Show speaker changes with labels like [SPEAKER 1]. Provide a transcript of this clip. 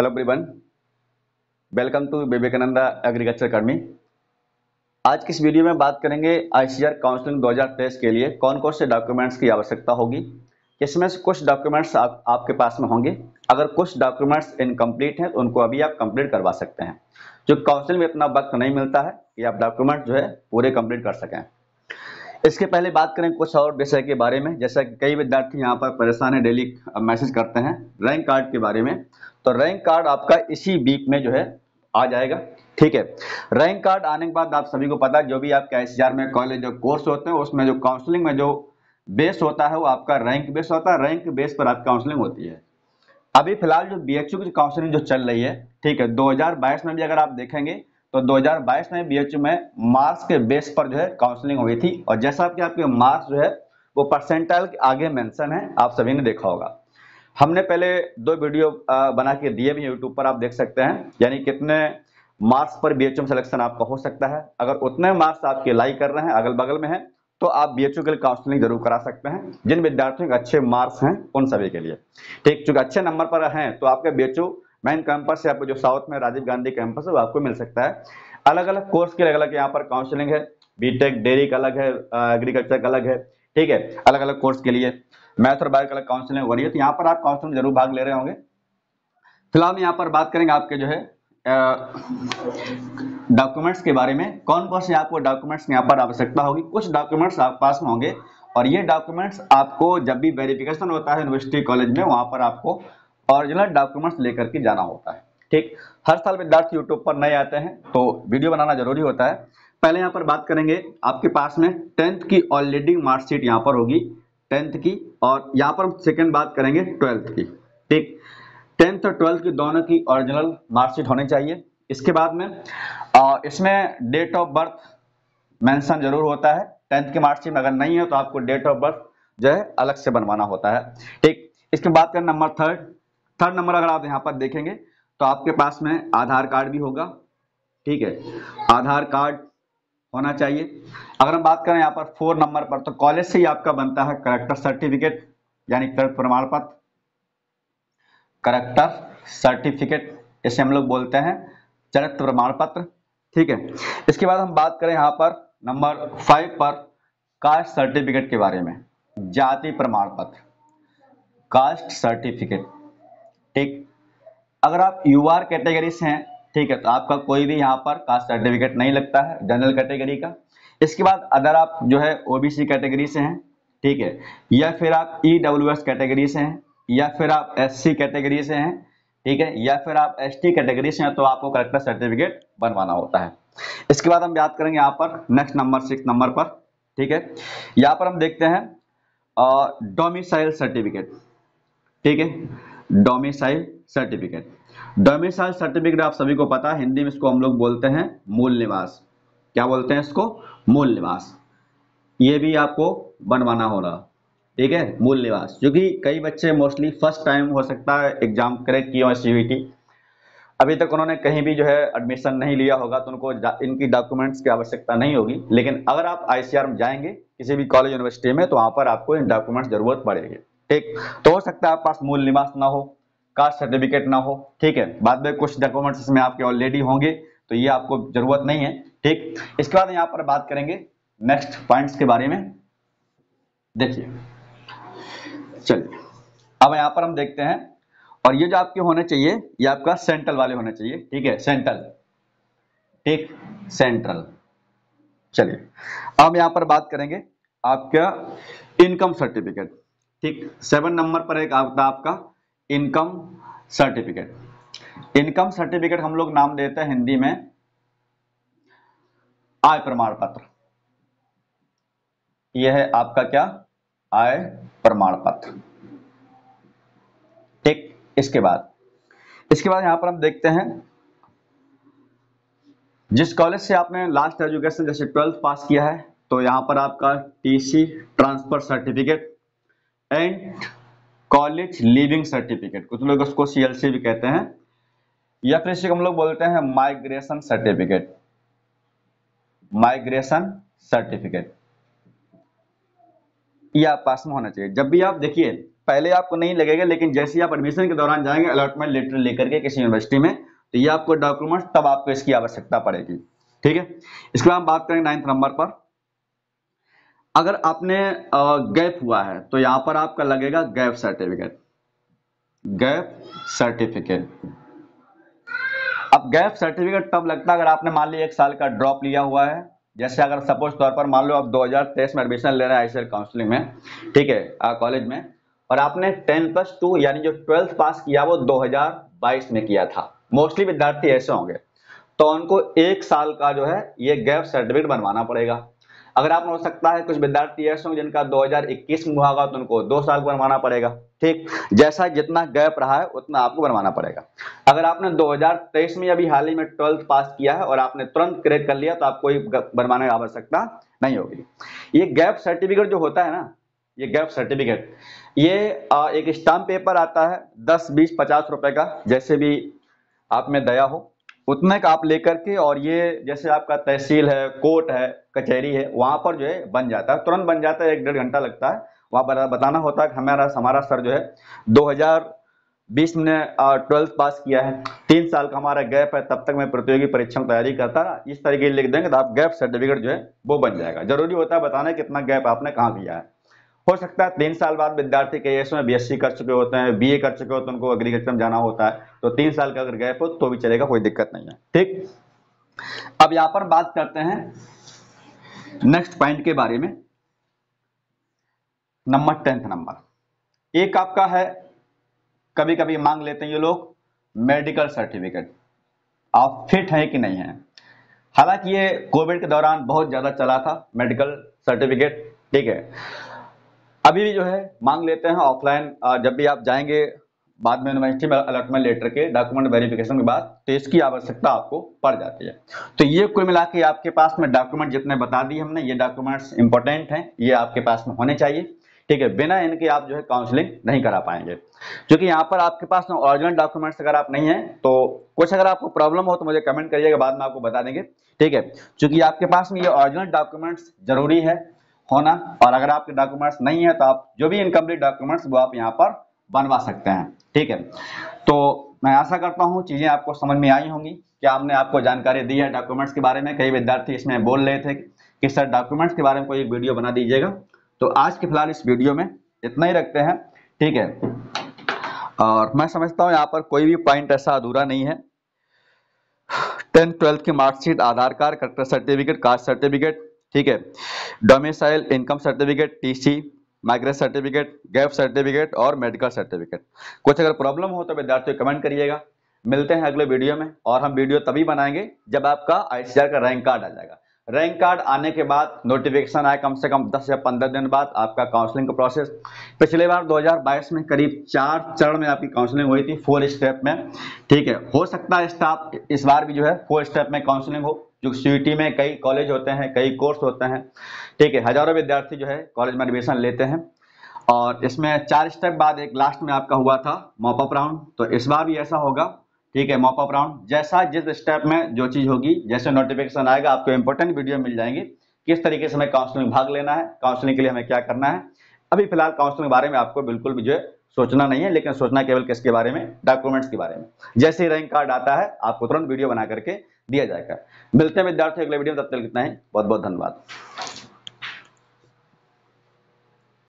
[SPEAKER 1] Hello everyone welcome to Vivekananda agriculture academy आज की इस वीडियो में बात करेंगे आईसीआर काउंसलिंग 2023 के लिए? कौन कौन से डॉक्यूमेंट्स की आवश्यकता होगी? इसमें से कुछ डॉक्यूमेंट्स आप, आपके पास में होंगे? अगर कुछ डॉक्यूमेंट्स इनकम्प्लीट हैं तो उनको अभी आप कंप्लीट करवा सकते हैं। जो काउंसिल में इतना वक्त नहीं मिलता है कि आप डॉक्यूमेंट जो है पूरे कंप्लीट कर सकें। इसके पहले बात करें कुछ और विषय के बारे में। जैसा कि कई विद्यार्थी यहाँ पर परेशान है डेली मैसेज करते हैं रैंक कार्ड के बारे में। तो रैंक कार्ड आपका इसी वीक में जो है आ जाएगा। ठीक है? रैंक कार्ड आने के बाद आप सभी को पता है जो भी आपके एस में कॉलेज कोर्स होते हैं, उसमें जो काउंसलिंग में जो बेस होता है, वो आपका रैंक बेस होता है। रैंक बेस पर आपकी काउंसलिंग होती है। अभी फ़िलहाल जो बीएचयू की काउंसलिंग जो चल रही है, ठीक है 2022 में भी अगर आप देखेंगे तो 2022 में बीएचयू में मार्क्स के बेस पर जो है काउंसलिंग हुई थी। और जैसा कि आपके मार्क्स जो है, वो परसेंटाइल के आगे मेंशन है, आप सभी ने देखा होगा। हमने पहले दो वीडियो बना के दिए भी यूट्यूब पर, आप देख सकते हैं। यानी कितने मार्क्स पर बी सिलेक्शन आपका हो सकता है। अगर उतने मार्क्स आपके लाई कर रहे हैं अगल बगल में है तो आप बीएचयू के लिए काउंसलिंग ज़रूर करा सकते हैं। जिन विद्यार्थियों के अच्छे मार्क्स हैं, उन सभी के लिए। ठीक, चूँकि अच्छे नंबर पर हैं तो आपके बी मेन कैंपस से आपको जो साउथ में राजीव गांधी कैंपस है, वो आपको मिल सकता है। अलग अलग कोर्स के अलग अलग यहाँ पर काउंसलिंग है। बीटेक डेयरी का अलग है एग्रीकल्चर का अलग है। ठीक है? अलग अलग कोर्स के लिए। मैथ और बायो का अलग काउंसलिंग हो रही है तो यहाँ पर आप काउंसलिंग ज़रूर भाग ले रहे होंगे। फ़िलहाल यहाँ पर बात करेंगे आपके जो है डॉक्यूमेंट्स के बारे में। कौन कौन से आपको डॉक्यूमेंट्स यहाँ पर आवश्यकता होगी? कुछ डॉक्यूमेंट्स आपके पास होंगे, और ये डॉक्यूमेंट्स आपको जब भी वेरिफिकेशन होता है यूनिवर्सिटी कॉलेज में, वहाँ पर आपको ओरिजिनल डॉक्यूमेंट्स लेकर के जाना होता है। ठीक? हर साल विद्यार्थी यूट्यूब पर नए आते हैं तो वीडियो बनाना ज़रूरी होता है। पहले यहाँ पर बात करेंगे आपके पास में टेंथ की ऑलरेडी मार्कशीट यहाँ पर होगी। टेंथ की और यहाँ पर हम सेकेंड बात करेंगे ट्वेल्थ की। ठीक? टेंथ और ट्वेल्थ की दोनों की ओरिजिनल मार्कशीट होनी चाहिए। इसके बाद में आ, इसमें डेट ऑफ़ बर्थ मेंशन ज़रूर होता है। टेंथ की मार्कशीट में अगर नहीं है तो आपको डेट ऑफ़ बर्थ जो है अलग से बनवाना होता है। ठीक? इसके बाद का नंबर थर्ड थर्ड नंबर अगर आप यहाँ पर देखेंगे तो आपके पास में आधार कार्ड भी होगा, ठीक है? आधार कार्ड होना चाहिए। अगर हम बात करें यहाँ पर फोर नंबर पर तो कॉलेज से ही आपका बनता है करेक्टर सर्टिफिकेट यानी प्रमाण पत्र। करेक्टर सर्टिफिकेट इसे हम लोग बोलते हैं, चरित्र प्रमाण पत्र, ठीक है? इसके बाद हम बात करें यहाँ पर नंबर फाइव पर कास्ट सर्टिफिकेट के बारे में, जाति प्रमाण पत्र। कास्ट सर्टिफिकेट ठीक? अगर आप यू आर कैटेगरी से हैं, ठीक है तो आपका कोई भी यहाँ पर कास्ट सर्टिफिकेट नहीं लगता है जनरल कैटेगरी का। इसके बाद अगर आप जो है ओबीसी कैटेगरी से हैं, ठीक है, या फिर आप ई डब्ल्यू एस कैटेगरी से हैं, या फिर आप एस सी कैटेगरी से हैं, ठीक है, या फिर आप एस टी कैटेगरी से हैं तो आपको करेक्टर सर्टिफिकेट बनवाना होता है। इसके बाद हम बात करेंगे यहाँ पर नेक्स्ट नंबर सिक्स नंबर पर, ठीक है? यहाँ पर हम देखते हैं डोमिसाइल सर्टिफिकेट ठीक है? डोमिसाइल सर्टिफिकेट डोमिसाइल सर्टिफिकेट आप सभी को पता है, हिंदी में इसको हम लोग बोलते हैं मूल निवास। क्या बोलते हैं इसको? मूल निवास। ये भी आपको बनवाना होगा। ठीक है? मूल निवास। क्योंकि कई बच्चे मोस्टली फ़र्स्ट टाइम हो सकता है एग्ज़ाम क्रैक किया सीवीटी अभी तक उन्होंने कहीं भी जो है एडमिशन नहीं लिया होगा तो उनको इनकी डॉक्यूमेंट्स की आवश्यकता नहीं होगी। लेकिन अगर आप आईसीआर में जाएँगे, किसी भी कॉलेज यूनिवर्सिटी में तो वहाँ पर आपको इन डॉक्यूमेंट्स ज़रूरत पड़ेगी। ठीक? तो हो सकता है आप पास मूल निवास ना हो, कास्ट सर्टिफिकेट ना हो, ठीक है? बाद में कुछ डॉक्यूमेंट्स इसमें आपके ऑलरेडी होंगे तो ये आपको ज़रूरत नहीं है, ठीक? इसके बाद यहाँ पर बात करेंगे नेक्स्ट पॉइंट्स के बारे में। देखिए, चलिए, अब यहाँ पर हम देखते हैं, और ये जो आपके होने चाहिए, ये आपका सेंट्रल वाले होने चाहिए, ठीक है? सेंट्रल ठीक? सेंट्रल चलिए, अब यहाँ पर बात करेंगे आपका इनकम सर्टिफिकेट ठीक सेवन नंबर पर एक आता आपका इनकम सर्टिफिकेट इनकम सर्टिफिकेट हम लोग नाम देते हैं हिंदी में आय प्रमाण पत्र. यह है आपका क्या? आय प्रमाण पत्र. ठीक, इसके बाद इसके बाद यहाँ पर हम देखते हैं जिस कॉलेज से आपने लास्ट एजुकेशन जैसे ट्वेल्थ पास किया है तो यहाँ पर आपका TC transfer certificate and college leaving certificate कुछ लोग उसको सीएलसी भी कहते हैं। या फिर हम लोग बोलते हैं माइग्रेशन सर्टिफिकेट। Migration certificate. ये आप पास में होना चाहिए। जब भी आप देखिए, पहले आपको नहीं लगेगा, लेकिन जैसे आप एडमिशन के दौरान जाएँगे अलॉटमेंट लेटर लेकर के किसी यूनिवर्सिटी में तो ये आपको डॉक्यूमेंट तब आपको इसकी आवश्यकता पड़ेगी। ठीक है? इसके बाद हम बात करेंगे नाइन्थ नंबर पर। अगर आपने गैप हुआ है तो यहाँ पर आपका लगेगा गैप सर्टिफिकेट। Gap certificate. अब गैप सर्टिफिकेट तब लगता है अगर आपने मान लिया एक साल का ड्रॉप लिया हुआ है। जैसे अगर सपोज़ तौर पर मान लो आप 2023 में एडमिशन ले रहे हैं आईसीएल काउंसलिंग में, ठीक है कॉलेज में, और आपने 10 प्लस टू यानी जो ट्वेल्थ पास किया वो 2022 में किया था। मोस्टली विद्यार्थी ऐसे होंगे। तो उनको एक साल का जो है, ये गैप सर्टिफिकेट बनवाना पड़ेगा। अगर आपने हो सकता है कुछ विद्यार्थी ऐसे होंगे जिनका 2021 में हुआ होगा तो उनको दो साल बनवाना पड़ेगा, ठीक? जैसा जितना गैप रहा है, उतना आपको बनवाना पड़ेगा। अगर आपने 2023 में अभी हाल ही में ट्वेल्थ पास किया है और आपने तुरंत क्रेक कर लिया तो आपको बनवाने की आवश्यकता नहीं होगी। ये गैप सर्टिफिकेट जो होता है ना, ये गैप सर्टिफिकेट, ये एक स्टाम्प पेपर आता है, दस, बीस, पचास रुपए का, जैसे भी आप में दया हो। उतने का आप लेकर के और ये जैसे आपका तहसील है, कोर्ट है, कचहरी है, वहाँ पर जो है बन जाता है। तुरंत बन जाता है, एक डेढ़ घंटा लगता है। वहाँ बताना होता है हमारा हमारा सर जो है 2020 में ट्वेल्थ पास किया है। तीन साल का हमारा गैप है, तब तक मैं प्रतियोगी परीक्षा में तैयारी करता रहा। इस तरीके लिख देंगे तो आप गैप सर्टिफिकेट जो है, वो बन जाएगा। ज़रूरी होता है बताना कितना गैप आपने कहाँ किया है। हो सकता है तीन साल बाद विद्यार्थी कई ऐसे में बीएससी कर चुके होते हैं बीए कर चुके होते हैं, उनको एग्रीकल्चर में जाना होता है तो तीन साल का अगर गैप हो तो भी चलेगा, कोई दिक्कत नहीं है। ठीक? अब यहाँ पर बात करते हैं नेक्स्ट पॉइंट के बारे में। नंबर टेंथ नंबर एक आपका है कभी कभी मांग लेते हैं ये लोग मेडिकल सर्टिफिकेट आप फिट हैं कि नहीं है? हालाँकि ये कोविड के दौरान बहुत ज़्यादा चला था मेडिकल सर्टिफिकेट ठीक है? अभी भी जो है, मांग लेते हैं ऑफलाइन जब भी आप जाएँगे, बाद में यूनिवर्सिटी में अलॉटमेंट लेटर के डॉक्यूमेंट वेरिफिकेशन के बाद तो इसकी आवश्यकता आपको पड़ जाती है। तो ये कुल मिला के आपके पास में डॉक्यूमेंट जितने बता दिए हमने, ये डॉक्यूमेंट्स इंपॉर्टेंट हैं, ये आपके पास में होने चाहिए। ठीक है, बिना इनके आप जो है काउंसलिंग नहीं करा पाएँगे। क्योंकि यहाँ पर आपके पास में ओरिजिनल डॉक्यूमेंट्स अगर आप नहीं है तो कुछ अगर आपको प्रॉब्लम हो तो मुझे कमेंट करिएगा, बाद में आपको बता देंगे। ठीक है, क्योंकि आपके पास में ये ओरिजिनल डॉक्यूमेंट्स ज़रूरी है। होना। और अगर आपके डॉक्यूमेंट्स नहीं है तो आप जो भी इनकम्प्लीट डॉक्यूमेंट्स वो आप यहाँ पर बनवा सकते हैं। ठीक है? तो मैं आशा करता हूँ चीज़ें आपको समझ में आई होंगी क्या हमने आपको जानकारी दी है डॉक्यूमेंट्स के बारे में। कई विद्यार्थी इसमें बोल रहे थे कि, सर डॉक्यूमेंट्स के बारे में कोई एक वीडियो बना दीजिएगा। तो आज के फ़िलहाल इस वीडियो में इतना ही रखते हैं। ठीक है? और मैं समझता हूँ यहाँ पर कोई भी पॉइंट ऐसा अधूरा नहीं है। टेंथ, ट्वेल्थ की marksheet Aadhaar card character certificate caste certificate ठीक है? Domicile income certificate TC migrate certificate gap certificate और मेडिकल सर्टिफिकेट कुछ अगर प्रॉब्लम हो तो विद्यार्थियों कमेंट करिएगा। मिलते हैं अगले वीडियो में और हम वीडियो तभी बनाएँगे जब आपका आईसीआर का रैंक कार्ड आ जाएगा। रैंक कार्ड आने के बाद नोटिफिकेशन आए कम से कम 10 या 15 दिन बाद आपका काउंसलिंग का प्रोसेस पिछले बार 2022 में करीब चार चरण में आपकी काउंसलिंग हुई थी फोर स्टेप में। ठीक है? हो सकता है स्टाफ इस बार भी जो है फोर स्टेप में काउंसलिंग हो। जो सी में कई कॉलेज होते हैं, कई कोर्स होते हैं। ठीक है, हज़ारों विद्यार्थी जो है कॉलेज में एडमिशन लेते हैं। और इसमें चार स्टेप बाद एक लास्ट में आपका हुआ था मॉपअप राउंड तो इस बार भी ऐसा होगा। ठीक है मॉपअप राउंड जैसा जिस स्टेप में जो चीज़ होगी, जैसे नोटिफिकेशन आएगा, आपको इंपॉर्टेंट वीडियो मिल जाएँगे। किस तरीके से हमें काउंसलिंग भाग लेना है काउंसलिंग के लिए हमें क्या करना है। अभी फ़िलहाल काउंसलिंग के बारे में आपको बिल्कुल भी जो है सोचना नहीं है, लेकिन सोचना केवल किसके बारे में? डॉक्यूमेंट्स के बारे में। जैसे रैंक कार्ड आता है, आपको तुरंत वीडियो बना करके दिया जाएगा। मिलते हैं विद्यार्थी, अगले वीडियो में, तब तक इतना ही बहुत बहुत धन्यवाद।